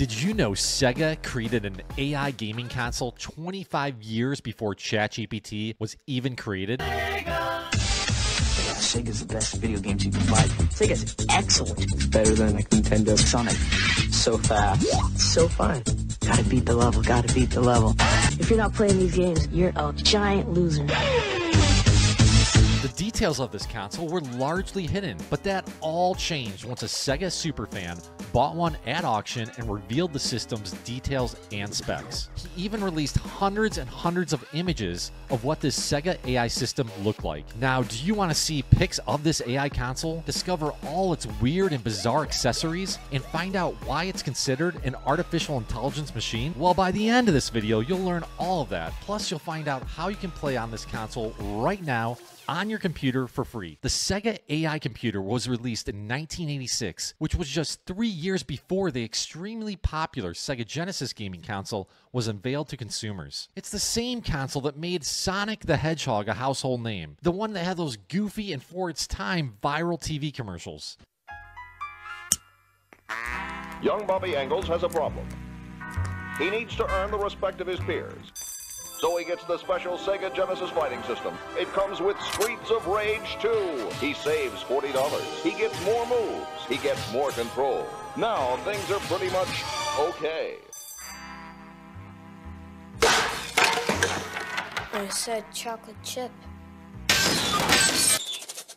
Did you know Sega created an AI gaming console 25 years before ChatGPT was even created? Sega. Sega's the best video games you can buy. Sega's excellent. It's better than like Nintendo Sonic. So fast. So fun. Gotta beat the level, gotta beat the level. If you're not playing these games, you're a giant loser. The details of this console were largely hidden, but that all changed once a Sega superfan bought one at auction and revealed the system's details and specs. He even released hundreds and hundreds of images of what this Sega AI system looked like. Now, do you want to see pics of this AI console, discover all its weird and bizarre accessories, and find out why it's considered an artificial intelligence machine? Well, by the end of this video, you'll learn all of that. Plus, you'll find out how you can play on this console right now on your computer for free. The Sega AI computer was released in 1986, which was just three years before the extremely popular Sega Genesis gaming console was unveiled to consumers. It's the same console that made Sonic the Hedgehog a household name, the one that had those goofy and for its time viral TV commercials. Young Bobby Engels has a problem. He needs to earn the respect of his peers. So he gets the special Sega Genesis fighting system. It comes with Streets of Rage 2. He saves $40. He gets more moves. He gets more control. Now things are pretty much okay. I said chocolate chip.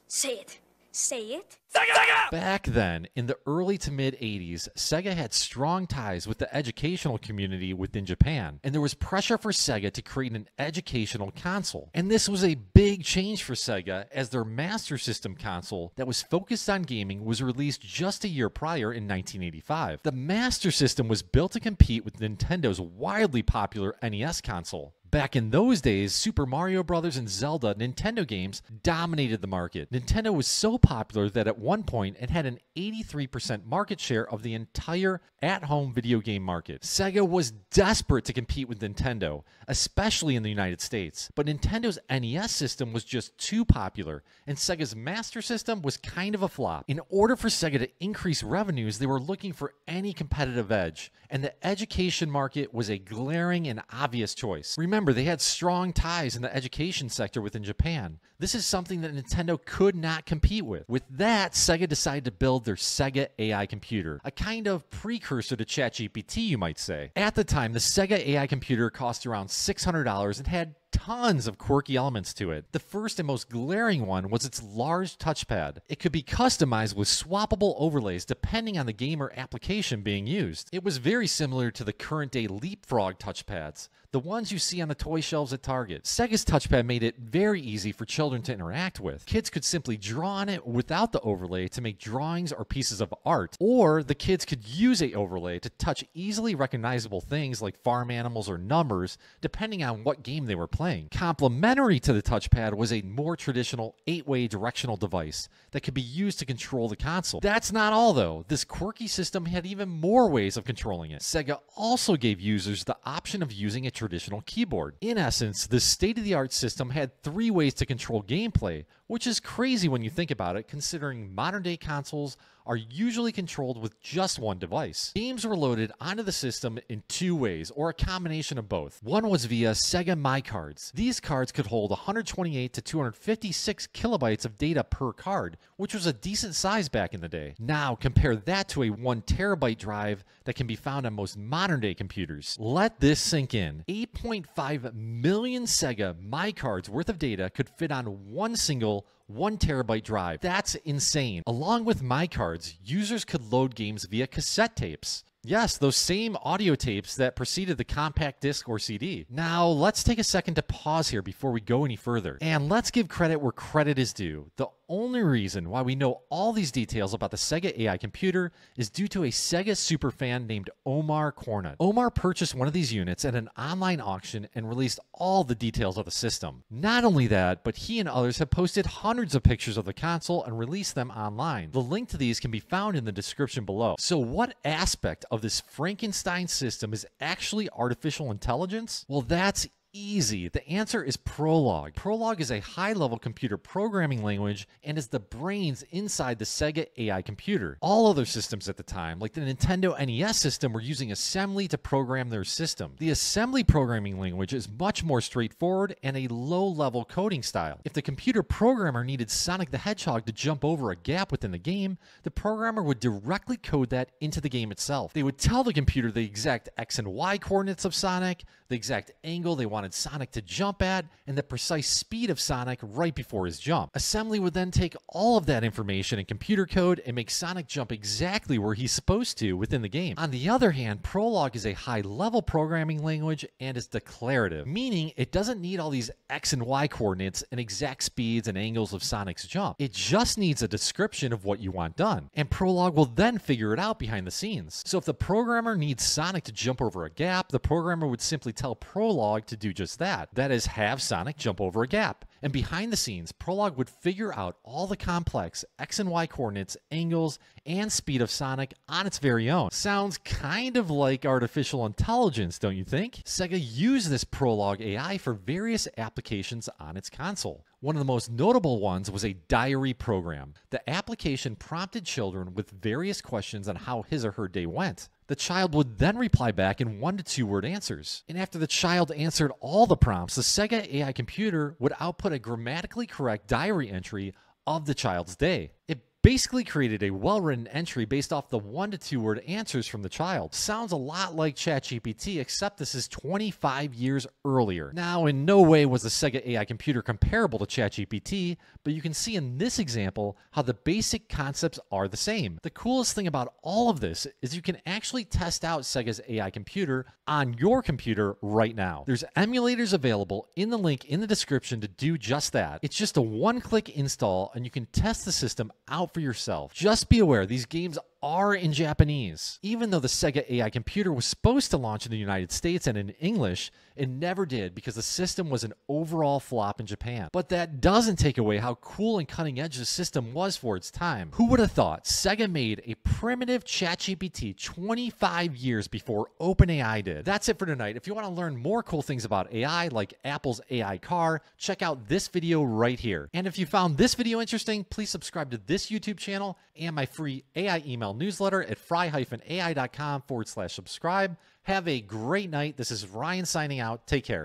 Say it. Say it. Sega! Back then, in the early to mid 80s, Sega had strong ties with the educational community within Japan, and there was pressure for Sega to create an educational console. And this was a big change for Sega as their Master System console that was focused on gaming was released just a year prior in 1985. The Master System was built to compete with Nintendo's wildly popular NES console. Back in those days, Super Mario Bros. and Zelda Nintendo games dominated the market. Nintendo was so popular that at one point it had an 83% market share of the entire at home video game market. Sega was desperate to compete with Nintendo, especially in the United States. But Nintendo's NES system was just too popular, and Sega's Master System was kind of a flop. In order for Sega to increase revenues, they were looking for any competitive edge, and the education market was a glaring and obvious choice. Remember, they had strong ties in the education sector within Japan. This is something that Nintendo could not compete with. With that, Sega decided to build their Sega AI computer, a kind of precursor to ChatGPT, you might say. At the time, the Sega AI computer cost around $600 and had tons of quirky elements to it. The first and most glaring one was its large touchpad. It could be customized with swappable overlays depending on the game or application being used. It was very similar to the current day Leapfrog touchpads, the ones you see on the toy shelves at Target. Sega's touchpad made it very easy for children to interact with. Kids could simply draw on it without the overlay to make drawings or pieces of art, or the kids could use a overlay to touch easily recognizable things like farm animals or numbers, depending on what game they were playing. Complementary to the touchpad was a more traditional eight way directional device that could be used to control the console. That's not all, though. This quirky system had even more ways of controlling it. Sega also gave users the option of using a traditional keyboard. In essence, this state of the art system had three ways to control gameplay, which is crazy when you think about it, considering modern day consoles are usually controlled with just one device. Games were loaded onto the system in two ways, or a combination of both. One was via Sega My Cards. These cards could hold 128 to 256 kilobytes of data per card, which was a decent size back in the day. Now, compare that to a 1 terabyte drive that can be found on most modern day computers. Let this sink in. 8.5 million Sega My Cards worth of data could fit on one single one terabyte drive. That's insane. Along with my cards, users could load games via cassette tapes. Yes, those same audio tapes that preceded the compact disc or CD. Now, let's take a second to pause here before we go any further. And let's give credit where credit is due. The only reason why we know all these details about the Sega AI computer is due to a Sega superfan named Omar Cornut. Omar purchased one of these units at an online auction and released all the details of the system. Not only that, but he and others have posted hundreds of pictures of the console and released them online. The link to these can be found in the description below. So, what aspect of this Frankenstein system is actually artificial intelligence? Well, that's Easy. The answer is Prolog. Prolog is a high level computer programming language and is the brains inside the Sega AI computer. All other systems at the time, like the Nintendo NES system, were using assembly to program their system. The assembly programming language is much more straightforward and a low level coding style. If the computer programmer needed Sonic the Hedgehog to jump over a gap within the game, the programmer would directly code that into the game itself. They would tell the computer the exact X and Y coordinates of Sonic, the exact angle they wanted Sonic to jump at, and the precise speed of Sonic right before his jump. Assembly would then take all of that information and computer code and make Sonic jump exactly where he's supposed to within the game. On the other hand, Prolog is a high level programming language and is declarative, meaning it doesn't need all these X and Y coordinates and exact speeds and angles of Sonic's jump. It just needs a description of what you want done. And Prolog will then figure it out behind the scenes. So if the programmer needs Sonic to jump over a gap, the programmer would simply tell Prolog to do just that. That is, have Sonic jump over a gap. And behind the scenes, Prolog would figure out all the complex X and Y coordinates, angles, and speed of Sonic on its very own. Sounds kind of like artificial intelligence, don't you think? Sega used this Prolog AI for various applications on its console. One of the most notable ones was a diary program. The application prompted children with various questions on how his or her day went. The child would then reply back in one to two word answers. And after the child answered all the prompts, the Sega AI computer would output a grammatically correct diary entry of the child's day. It basically created a well written entry based off the one to two word answers from the child. Sounds a lot like ChatGPT, except this is 25 years earlier. Now, in no way was the Sega AI computer comparable to ChatGPT, but you can see in this example how the basic concepts are the same. The coolest thing about all of this is you can actually test out Sega's AI computer on your computer right now. There's emulators available in the link in the description to do just that. It's just a one click install, and you can test the system out for yourself. Just be aware these games are in Japanese. Even though the Sega AI computer was supposed to launch in the United States and in English, it never did because the system was an overall flop in Japan. But that doesn't take away how cool and cutting edge the system was for its time. Who would have thought Sega made a primitive ChatGPT 25 years before OpenAI did? That's it for tonight. If you want to learn more cool things about AI, like Apple's AI car, check out this video right here. And if you found this video interesting, please subscribe to this YouTube channel and my free AI email newsletter at fry-ai.com forward slash subscribe. Have a great night. This is Ryan signing out. Take care.